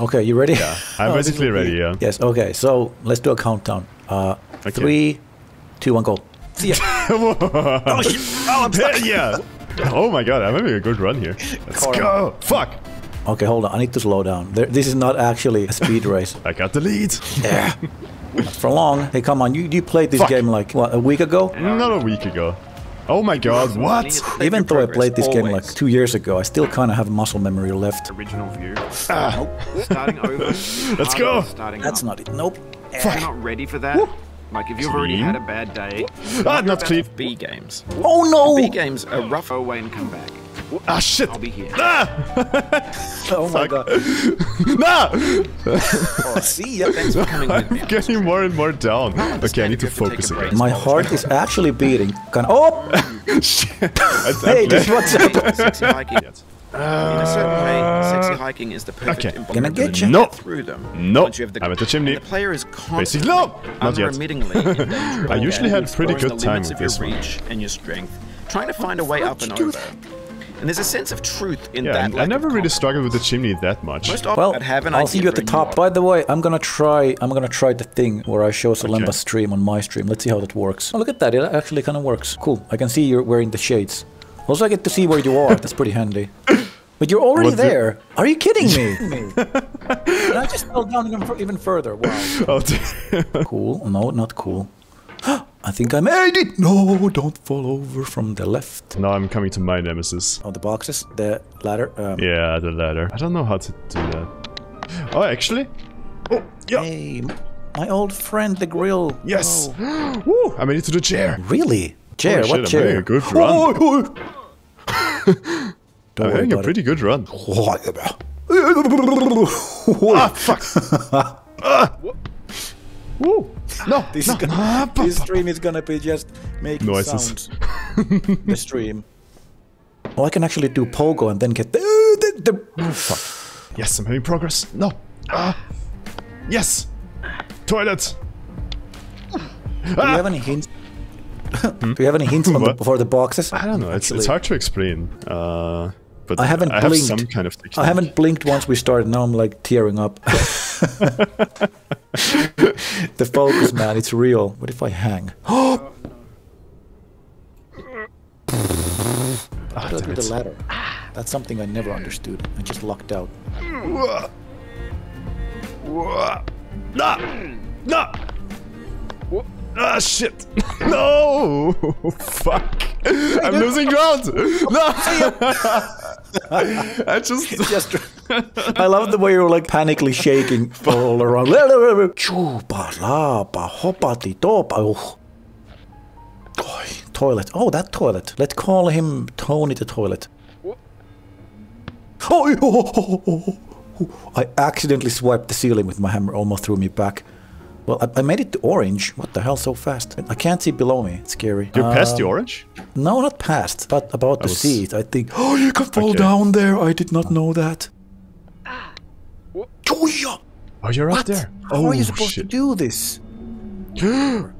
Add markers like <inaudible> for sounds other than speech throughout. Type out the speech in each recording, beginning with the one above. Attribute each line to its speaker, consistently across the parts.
Speaker 1: Okay, you ready?
Speaker 2: Yeah, I'm <laughs>
Speaker 1: Oh,
Speaker 2: basically ready, yeah.
Speaker 1: Yes. Okay. So let's do a countdown. Uh,
Speaker 2: Okay.
Speaker 1: three, two, one, go. See ya. <laughs>
Speaker 2: oh, shit. oh, I'm stuck. <laughs> Yeah. Oh my god, I'm having a good run here. Let's
Speaker 1: Corner.
Speaker 2: go. Fuck.
Speaker 1: Okay, hold on. I need to slow down. There, this is not actually a speed race.
Speaker 2: I got the lead.
Speaker 1: Yeah. Not for long. Hey, come on. You you played this
Speaker 2: Fuck.
Speaker 1: game like what a week ago?
Speaker 2: Not a week ago. Oh my god, what?
Speaker 1: Even though I played this game like two years ago, I still kind of have muscle memory left.
Speaker 3: Original view. ah Starting over. <laughs>
Speaker 2: Let's go.
Speaker 3: than Starting
Speaker 1: That's
Speaker 3: up.
Speaker 1: not it. Nope.
Speaker 3: If you're not ready for that, like if you've already had a bad day,
Speaker 2: Ah, not clean.
Speaker 3: B games.
Speaker 1: Oh no!
Speaker 3: B
Speaker 1: no!
Speaker 3: games are rough. Go away and come back.
Speaker 2: Ah, shit.
Speaker 3: I'll be here.
Speaker 2: Ah! <laughs>
Speaker 1: Oh my god. <laughs>
Speaker 2: no!
Speaker 1: See ya.
Speaker 3: Thanks for coming with me. <laughs>
Speaker 2: Getting more and more down. Okay, I need to
Speaker 3: if to
Speaker 2: focus
Speaker 3: take a break.
Speaker 2: again.
Speaker 1: My heart is actually beating. Kind oh!
Speaker 2: Shit.
Speaker 1: Hey,
Speaker 2: that's-
Speaker 1: this what's up?
Speaker 3: sexy. In a certain way, sexy hiking is the perfect
Speaker 2: Okay.
Speaker 3: embodiment
Speaker 1: Gonna get you.
Speaker 2: No.
Speaker 3: through them.
Speaker 2: No.
Speaker 3: Once you have the,
Speaker 2: I'm at the chimney.
Speaker 3: and the player is constantly,
Speaker 2: no, not yet.
Speaker 3: unremittingly in danger.
Speaker 2: I usually had pretty good
Speaker 3: the
Speaker 2: time with
Speaker 3: of your
Speaker 2: this one.
Speaker 3: reach and your strength, trying to find a way up and over. And there's a sense of truth in
Speaker 2: Yeah,
Speaker 3: that.
Speaker 2: and I never really struggled with the chimney that much.
Speaker 3: Most
Speaker 1: Well,
Speaker 3: I'd have an
Speaker 1: I'll see you at the top. By the way, I'm gonna try. I'm gonna try the thing where I show Salemba
Speaker 2: Okay.
Speaker 1: stream on my stream. Let's see how that works. Oh, look at that! It actually kind of works. Cool. I can see you're wearing the shades. Also, I get to see where you are. That's pretty handy. <coughs> But you're already
Speaker 2: What's it-
Speaker 1: there. Are you kidding me? <laughs> and I just fell down even, even further. Wow. <laughs>
Speaker 2: Oh.
Speaker 1: Cool. No, not cool. I think I made it. No, don't fall over from the left.
Speaker 2: now I'm coming to my nemesis.
Speaker 1: Oh, the boxes, the ladder. Um,
Speaker 2: Yeah, the ladder. I don't know how to do that. Oh, actually? Oh, yeah.
Speaker 1: Hey, my old friend, the grill.
Speaker 2: Yes.
Speaker 1: Oh. <gasps>
Speaker 2: Woo, I made it to the chair.
Speaker 1: Really? Chair?
Speaker 2: Holy
Speaker 1: what
Speaker 2: shit, I'm
Speaker 1: chair?
Speaker 2: a good run.
Speaker 1: Oh, oh, oh. <laughs> Don't
Speaker 2: I'm having a pretty good run. <laughs>
Speaker 1: it. <laughs>
Speaker 2: Ah, fuck. Ah. Woo. No,
Speaker 1: This,
Speaker 2: no.
Speaker 1: is gonna,
Speaker 2: Ah, pa-
Speaker 1: this stream is gonna be just making
Speaker 2: Noises.
Speaker 1: sounds. <laughs> the stream. Oh, I can actually do pogo and then get the. the, the
Speaker 2: Yes, I'm having progress. No. Ah. Yes. Toilet. <laughs>
Speaker 1: do you have any <laughs> hints? do you have any hints on the,
Speaker 2: What?
Speaker 1: for the boxes?
Speaker 2: I don't know. It's, it's hard to explain. Uh, but
Speaker 1: I haven't
Speaker 2: I have
Speaker 1: blinked.
Speaker 2: some kind of technique.
Speaker 1: I haven't blinked once we started. Now I'm like tearing up. <laughs> the focus, man, it's real. What if I hang? <gasps>
Speaker 2: Oh,
Speaker 1: How do I do the ladder? That's something I never understood. I just lucked out.
Speaker 2: Wah. Wah. Nah. Nah. Ah, shit. No. <laughs> Fuck. <laughs> I'm losing ground. No. <laughs> I just. <laughs>
Speaker 1: Just, <laughs> I love the way you're like panically shaking all around. Chupa, lapa, hopati, topa. Toilet. Oh, that toilet. Let's call him Tony the toilet. Oh, oh. I accidentally swiped the ceiling with my hammer, almost threw me back. Well, I, I made it to orange. What the hell, so fast? I can't see below me. It's scary.
Speaker 2: You're past the
Speaker 1: Um,
Speaker 2: orange?
Speaker 1: No, not past, but about to
Speaker 2: was-
Speaker 1: see it. I think. Oh, <gasps> you can fall
Speaker 2: Okay.
Speaker 1: down there. I did not know that. Julia!
Speaker 2: Oh, you're
Speaker 1: What?
Speaker 2: up there.
Speaker 1: How
Speaker 2: oh,
Speaker 1: are you supposed
Speaker 2: shit.
Speaker 1: to do this? <gasps>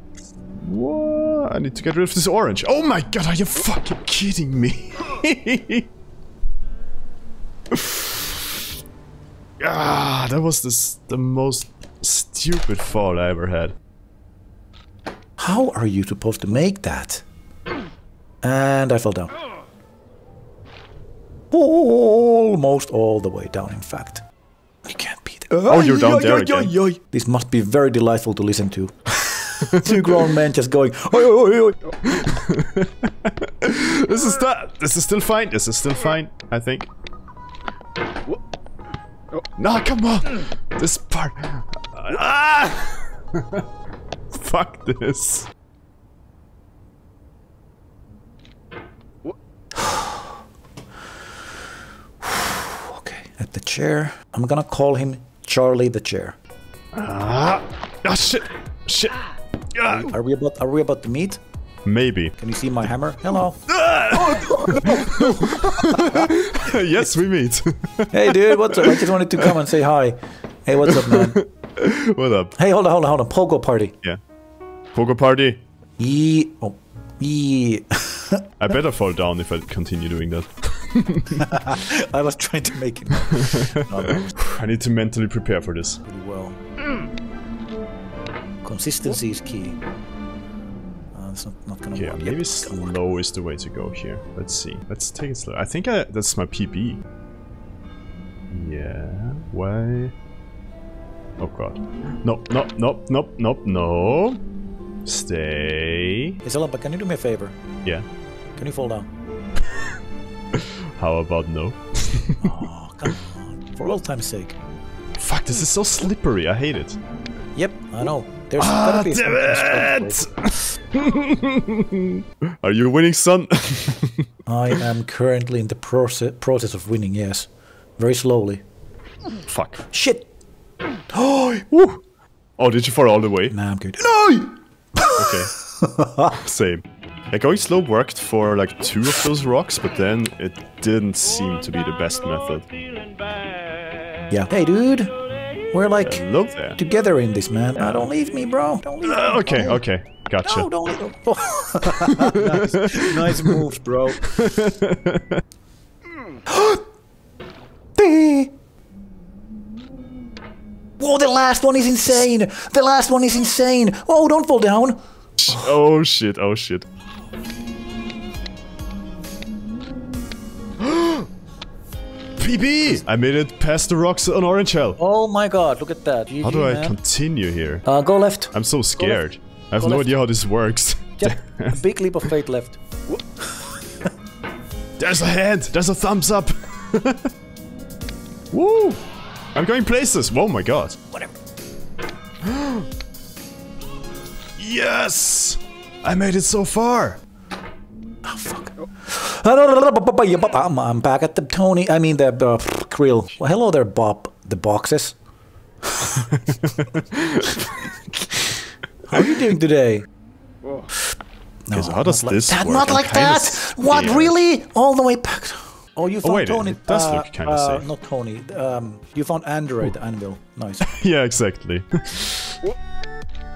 Speaker 2: What? I need to get rid of this orange. Oh my god, are you fucking kidding me? <laughs> ah, that was this, the most stupid fall I ever had.
Speaker 1: How are you supposed to make that? And I fell down. Almost all the way down, in fact. You can't beat it.
Speaker 2: Oh, you're down there again.
Speaker 1: This must be very delightful to listen to. <laughs> Two grown men just going. "Oi, oi, oi, oi."
Speaker 2: This is that. This is still fine. This is still fine. I think. No, come on. This part. <laughs> Ah! <laughs> Fuck this.
Speaker 1: Okay, at the chair. I'm gonna call him Charlie the chair.
Speaker 2: Ah! Ah, shit. Shit. Ah,
Speaker 1: Are we about? Are we about to meet?
Speaker 2: maybe.
Speaker 1: Can you see my hammer? Hello. <laughs>
Speaker 2: yes, we meet. <laughs>
Speaker 1: Hey, dude, what's up? I just wanted to come and say hi. Hey, what's up, man? <laughs>
Speaker 2: what up?
Speaker 1: Hey, hold on, hold on, hold on. Pogo party.
Speaker 2: Yeah. Pogo party.
Speaker 1: Yee. Oh. Yee.
Speaker 2: I better fall down if I continue doing that. <laughs>
Speaker 1: I was trying to make it no, that was
Speaker 2: I need to mentally prepare for this.
Speaker 1: pretty well. Consistency is key. Uh, it's not, not gonna
Speaker 2: Okay,
Speaker 1: work.
Speaker 2: maybe
Speaker 1: Yep.
Speaker 2: slow is the way to go here. Let's see. Let's take it slow. I think I, that's my PB. Yeah. Why? Oh god. No, no, no, no, no, no. Stay.
Speaker 1: Hey, Salemba, can you do me a favor?
Speaker 2: Yeah.
Speaker 1: Can you fall down?
Speaker 2: How about no?
Speaker 1: Oh, come on. For old time's sake.
Speaker 2: Fuck, this is so slippery. I hate it.
Speaker 1: Yep, I know. There's
Speaker 2: Ah, damn it! <laughs> Are you winning, son? <laughs>
Speaker 1: I am currently in the process process of winning. Yes, very slowly.
Speaker 2: Fuck.
Speaker 1: Shit.
Speaker 2: Oh, <gasps> woo. Oh, did you fall all the way?
Speaker 1: Nah, I'm good.
Speaker 2: No! <laughs> Okay. Same. Yeah, going slow worked for like two of those rocks, but then it didn't seem to be the best method.
Speaker 1: Yeah. Hey, dude. We're like
Speaker 2: Hello
Speaker 1: together in this, man. Ah, don't leave me, bro. Don't leave me.
Speaker 2: Uh, okay,
Speaker 1: Don't leave-
Speaker 2: okay. Gotcha.
Speaker 1: No, don't leave. <laughs> Nice, nice moves, bro. <gasps> Dee. Whoa, the last one is insane. The last one is insane. Oh, don't fall down.
Speaker 2: Oh shit, oh shit. PB! I made it past the rocks on Orange Hell.
Speaker 1: Oh my god, look at that.
Speaker 2: How do I continue here?
Speaker 1: Uh, go left.
Speaker 2: I'm so scared. I have
Speaker 1: Go
Speaker 2: no
Speaker 1: left.
Speaker 2: idea how this works.
Speaker 1: Yep, a <laughs> big leap of faith left. <laughs>
Speaker 2: There's a hand! There's a thumbs up! <laughs> Woo! I'm going places! Oh my god.
Speaker 1: Whatever. <gasps>
Speaker 2: Yes! I made it so far!
Speaker 1: Oh. I'm, I'm back at the Tony. I mean, the uh, grill. Well, hello there, Bob. The boxes. <laughs> How are you doing today? No,
Speaker 2: how does
Speaker 1: like
Speaker 2: this
Speaker 1: that,
Speaker 2: work?
Speaker 1: Not
Speaker 2: I'm
Speaker 1: like that. What?
Speaker 2: scared.
Speaker 1: Really? All the way back. Oh, you found
Speaker 2: wait,
Speaker 1: Tony.
Speaker 2: it does
Speaker 1: uh,
Speaker 2: look kinda
Speaker 1: uh,
Speaker 2: safe.
Speaker 1: Not Tony. Um, you found Android anvil. Nice. <laughs>
Speaker 2: yeah, exactly.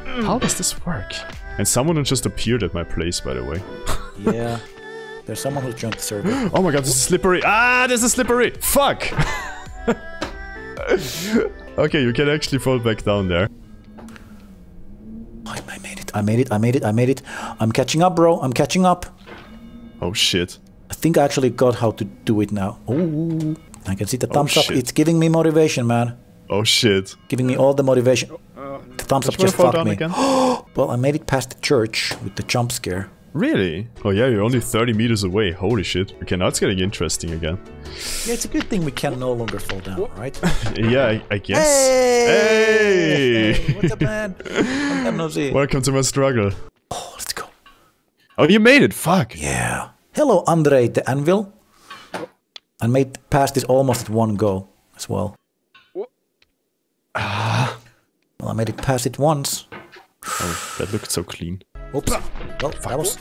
Speaker 2: How does this work? And someone just appeared at my place, by the way.
Speaker 1: yeah. <laughs> There's someone who's joined the server. <gasps>
Speaker 2: Oh my god, this is slippery! Ah, this is slippery! Fuck! <laughs> okay, you can actually fall back down there.
Speaker 1: I, I made it. I made it. I made it. I made it. I'm catching up, bro. I'm catching up.
Speaker 2: Oh shit.
Speaker 1: I think I actually got how to do it now. Ooh. I can see the thumbs up.
Speaker 2: shit.
Speaker 1: It's giving me motivation, man.
Speaker 2: Oh shit.
Speaker 1: Giving me all the motivation. The thumbs up just fucked me.
Speaker 2: again? <gasps>
Speaker 1: Well, I made it past the church with the jump scare.
Speaker 2: Really? Oh yeah, you're only 30 meters away. Holy shit. Okay, now it's getting interesting again.
Speaker 1: Yeah, it's a good thing we can no longer fall down, right? <laughs>
Speaker 2: Yeah, I, I guess.
Speaker 1: Hey!
Speaker 2: Hey!
Speaker 1: What's up, man? Long time no.
Speaker 2: Welcome to my struggle.
Speaker 1: Oh, let's go.
Speaker 2: Oh, you made it! Fuck!
Speaker 1: Yeah. Hello, Andre the Anvil. I made past this almost at one go as well.
Speaker 2: Ah.
Speaker 1: Well, I made it past it once.
Speaker 2: Oh, that looked so clean.
Speaker 1: Oops. Well, that was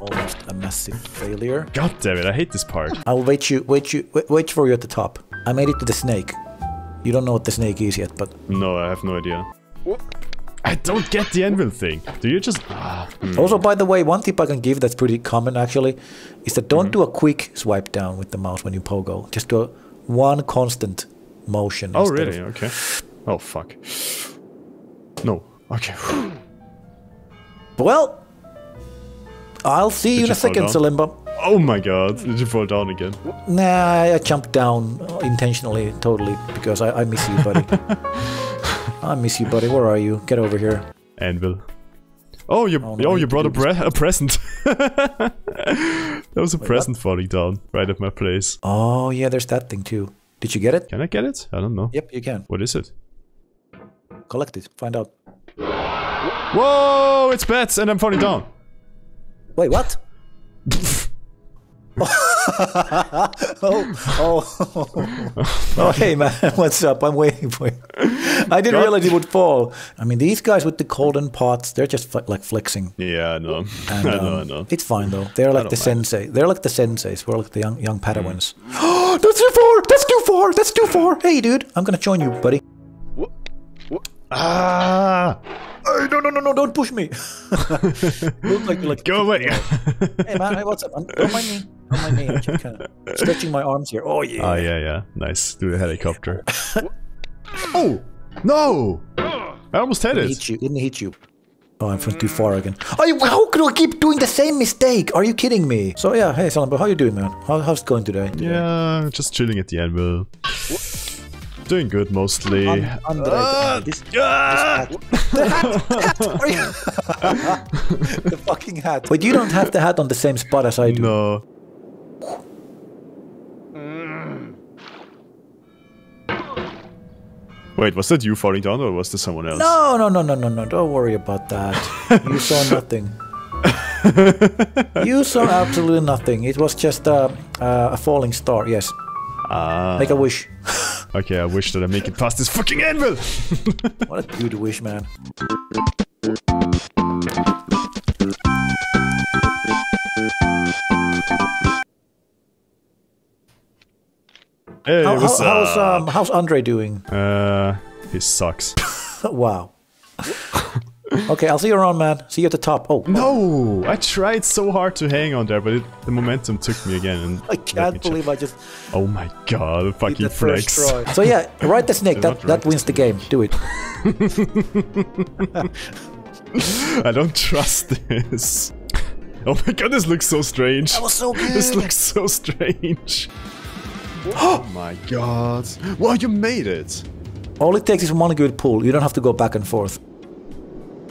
Speaker 1: almost a massive failure.
Speaker 2: God damn it, I hate this part.
Speaker 1: I'll wait you, wait you, wait, wait for you at the top. I made it to the snake. You don't know what the snake is yet, but
Speaker 2: No, I have no idea. I don't get the anvil thing. Do you just... Ah, hmm.
Speaker 1: also, by the way, one tip I can give that's pretty common actually is that don't do a quick swipe down with the mouse when you pogo. Just do a one constant motion.
Speaker 2: Oh, really?
Speaker 1: of-
Speaker 2: Okay. Oh, fuck. No. Okay.
Speaker 1: Well, I'll see you in
Speaker 2: you
Speaker 1: a second. Salemba.
Speaker 2: Oh my god. Did you fall down again?
Speaker 1: Nah, I jumped down intentionally, totally, because I, I miss you, buddy. <laughs> I miss you, buddy. Where are you? Get over here.
Speaker 2: Anvil. Oh, you
Speaker 1: Oh,
Speaker 2: oh,
Speaker 1: no, I
Speaker 2: you brought a, bre- a present. <laughs> that was a present falling down right at my place.
Speaker 1: Oh, yeah, there's that thing too. Did you get it?
Speaker 2: Can I get it? I don't know.
Speaker 1: Yep, you can.
Speaker 2: What is it?
Speaker 1: Collect it. Find out.
Speaker 2: Whoa! It's bats and I'm falling down.
Speaker 1: Wait, what? <laughs> oh, oh, oh, hey man, <laughs> what's up? I'm waiting for you. I didn't
Speaker 2: God.
Speaker 1: realize it would fall. I mean, these guys with the golden pots, they're just like flexing.
Speaker 2: Yeah, I know.
Speaker 1: And, <laughs>
Speaker 2: I know, I
Speaker 1: um,
Speaker 2: know.
Speaker 1: It's fine though. They're like the
Speaker 2: mind.
Speaker 1: sensei. They're like the senseis. We're like the young young Padawans. <gasps> that's too far. That's too far. That's too far. Hey, dude, I'm gonna join you, buddy.
Speaker 2: Ah!
Speaker 1: Hey, no, no, no, no! Don't push me. <laughs> Look like, like
Speaker 2: Go away! <laughs>
Speaker 1: hey man, hey, what's up? man? Don't mind me. on my knee. I'm kind of stretching my arms here. Oh yeah.
Speaker 2: Ah, yeah, yeah. Nice. Do the helicopter. <laughs> oh! No! I almost had
Speaker 1: Didn't
Speaker 2: it.
Speaker 1: hit you. Didn't hit you. Oh, I'm from too far again. Oh, you- how could I keep doing the same mistake? Are you kidding me? So yeah, hey Salambo, how you doing, man? How, how's it going today?
Speaker 2: Yeah, just chilling at the anvil. Doing good mostly.
Speaker 1: Un- Andre,
Speaker 2: Ah,
Speaker 1: this, this
Speaker 2: ah!
Speaker 1: hat. The hat, <laughs> hat. <laughs> The fucking hat. But you don't have the hat on the same spot as I do.
Speaker 2: No. Wait, was that you falling down or was this someone else?
Speaker 1: No, no, no, no, no, no. Don't worry about that. You saw <laughs> nothing. you saw absolutely nothing. It was just uh, uh, a falling star. Yes.
Speaker 2: Ah.
Speaker 1: Make a wish.
Speaker 2: Okay, I wish that I make it past this fucking anvil! <laughs>
Speaker 1: What a good wish, man.
Speaker 2: hey,
Speaker 1: How,
Speaker 2: what's
Speaker 1: how- how's
Speaker 2: up?
Speaker 1: um, how's Andre doing?
Speaker 2: Uh, he sucks. <laughs>
Speaker 1: wow. Okay, I'll see you around, man. See you at the top. Oh,
Speaker 2: No! I tried so hard to hang on there, but it, the momentum took me again and
Speaker 1: I can't believe I just
Speaker 2: Oh my god, fucking flex.
Speaker 1: So yeah, ride the snake. That that wins the game. Do it. <laughs>
Speaker 2: I don't trust this. Oh my god, this looks so strange.
Speaker 1: That was so <laughs> good.
Speaker 2: This looks so strange. <gasps> Oh my god. Wow, you made it.
Speaker 1: All it takes is one good pull. You don't have to go back and forth.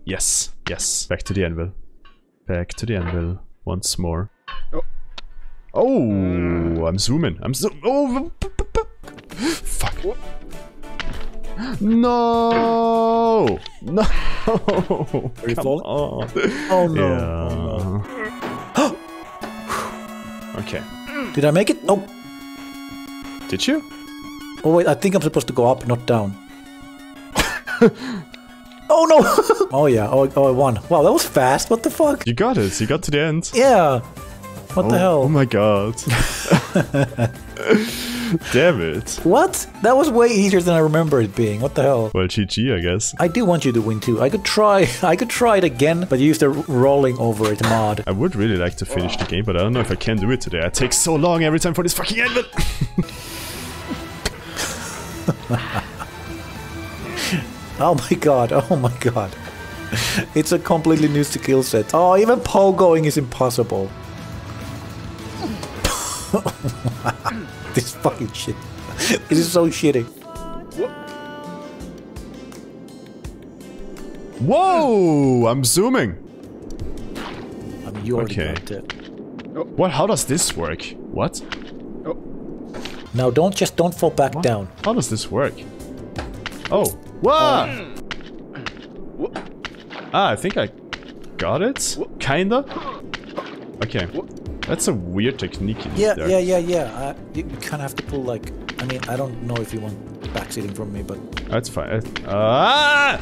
Speaker 2: Oh, yes, yes. Back to the anvil. Back to the anvil. Once more. Oh, oh mm. I'm zooming. I'm zoom. Oh, fuck. No, no.
Speaker 1: Are you
Speaker 2: Come
Speaker 1: falling?
Speaker 2: on.
Speaker 1: Oh no.
Speaker 2: Oh, yeah. <gasps> okay.
Speaker 1: Did I make it? No.
Speaker 2: Did you?
Speaker 1: Oh wait, I think I'm supposed to go up, not down. <laughs> oh no! <laughs> oh yeah, oh, oh I won. Wow, that was fast. What the fuck?
Speaker 2: You got it. You got to the end.
Speaker 1: Yeah. What
Speaker 2: oh,
Speaker 1: the hell?
Speaker 2: Oh my god. <laughs> Damn it.
Speaker 1: What? That was way easier than I remember it being. What the hell?
Speaker 2: Well, GG, I guess.
Speaker 1: I do want you to win too. I could try. <laughs> I could try it again, but use the rolling over it mod.
Speaker 2: I would really like to finish the game, but I don't know if I can do it today. I take so long every time for this fucking anvil.
Speaker 1: Oh my god. Oh my god. It's a completely new skill set. Oh, even pogoing is impossible. <laughs> this fucking shit. This is so shitty.
Speaker 2: Whoa! I'm zooming.
Speaker 1: I mean, you already
Speaker 2: Okay. What? How does this work? What?
Speaker 1: Now don't just don't fall back down.
Speaker 2: How does this work? Oh. What? Ah, I think I got it. Kinda. Okay. That's a weird technique. you
Speaker 1: Yeah,
Speaker 2: there.
Speaker 1: yeah, yeah, yeah. Uh, you, you kind of have to pull like. I mean, I don't know if you want backseating from me, but
Speaker 2: That's fine. Ah!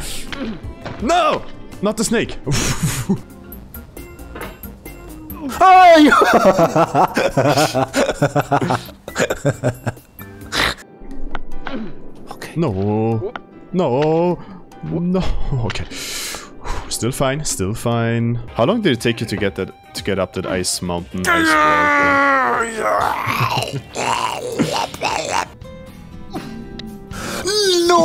Speaker 2: No! Not the snake. <laughs>
Speaker 1: okay.
Speaker 2: No. No. No. <laughs> Okay. Still fine. Still fine. How long did it take you to get that to get up that ice mountain? Ice
Speaker 1: No.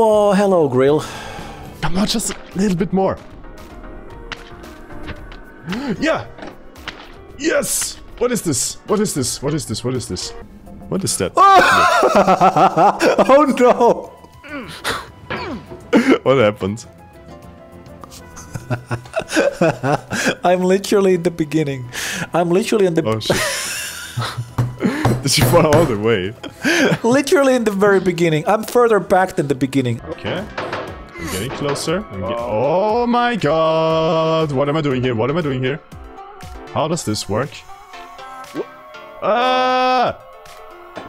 Speaker 1: Oh, hello, Grill.
Speaker 2: Come on, just a little bit more. Yeah. Yes. What is this? What is this? What is this? What is this? What is that? <laughs>
Speaker 1: Oh no! <laughs>
Speaker 2: what happened? <laughs>
Speaker 1: I'm literally in the beginning. I'm literally in the
Speaker 2: Oh shit. Did you fall all the way?
Speaker 1: literally in the very beginning. I'm further back than the beginning.
Speaker 2: Okay. I'm getting closer. I'm oh my god! What am I doing here? What am I doing here? How does this work? Ah!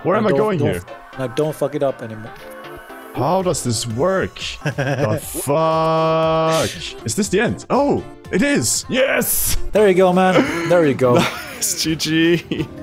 Speaker 2: Where am I going here?
Speaker 1: No, don't fuck it up anymore.
Speaker 2: How does this work? the <laughs> fuck? Is this the end? Oh, it is! Yes!
Speaker 1: There you go, man. There you go. <laughs>
Speaker 2: It's GG.